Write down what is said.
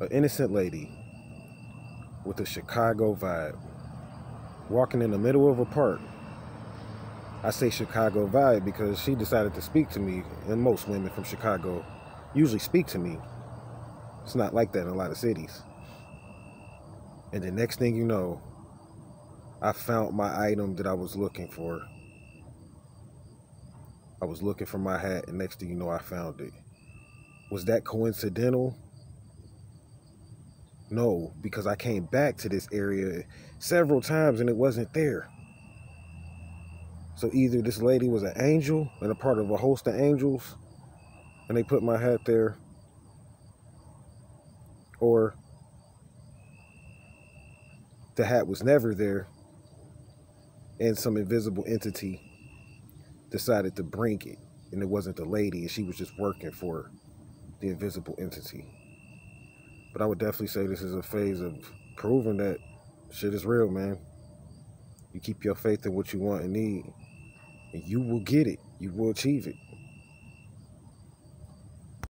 An innocent lady with a Chicago vibe walking in the middle of a park. I say Chicago vibe because she decided to speak to me, and most women from Chicago usually speak to me. It's not like that in a lot of cities. And the next thing you know, I found my item that I was looking for. I was looking for my hat, and next thing you know, I found it. Was that coincidental? No, because I came back to this area several times and it wasn't there. So either this lady was an angel and a part of a host of angels, and they put my hat there, or the hat was never there, and some invisible entity decided to bring it, and it wasn't the lady, and she was just working for the invisible entity. But I would definitely say this is a phase of proving that shit is real, man. You keep your faith in what you want and need, and you will get it. You will achieve it.